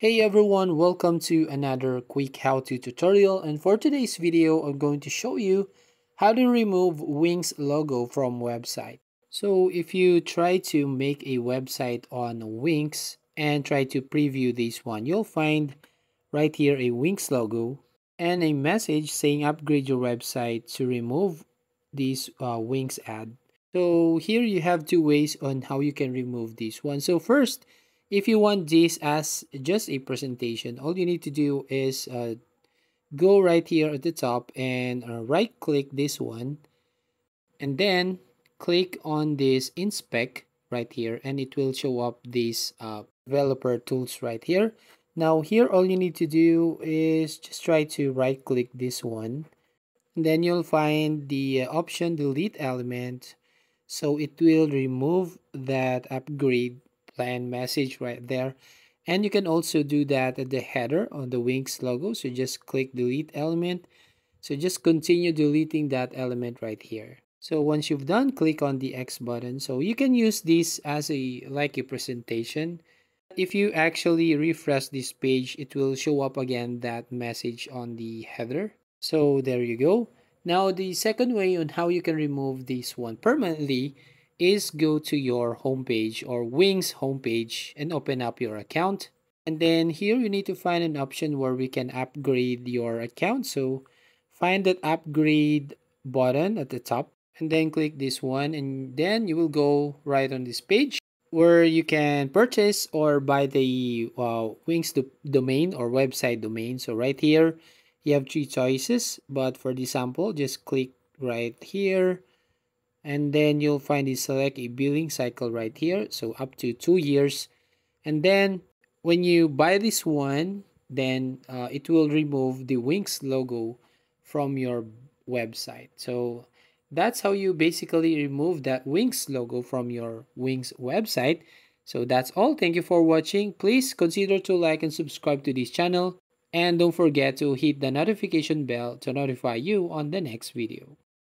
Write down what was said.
Hey everyone, welcome to another quick how-to tutorial and for today's video I'm going to show you how to remove Wix logo from website. So if you try to make a website on Wix and try to preview this one, you'll find right here a Wix logo and a message saying upgrade your website to remove this uh, Wix ad. So here you have two ways on how you can remove this one. So first, if you want this as just a presentation, all you need to do is uh, go right here at the top and uh, right click this one and then click on this inspect right here and it will show up these uh, developer tools right here. Now here all you need to do is just try to right click this one and then you'll find the uh, option delete element so it will remove that upgrade plan message right there. And you can also do that at the header on the Wix logo. So just click delete element. So just continue deleting that element right here. So once you've done click on the X button. So you can use this as a like a presentation. If you actually refresh this page it will show up again that message on the header. So there you go. Now the second way on how you can remove this one permanently is go to your homepage or Wix homepage and open up your account. And then here you need to find an option where we can upgrade your account. So find that upgrade button at the top and then click this one and then you will go right on this page where you can purchase or buy the uh, Wix do domain or website domain. So right here you have three choices but for the sample just click right here and then you'll find the select a billing cycle right here so up to two years. And then when you buy this one then uh, it will remove the Wix logo from your website. So that's how you basically remove that Wix logo from your Wix website. So that's all. Thank you for watching. Please consider to like and subscribe to this channel. And don't forget to hit the notification bell to notify you on the next video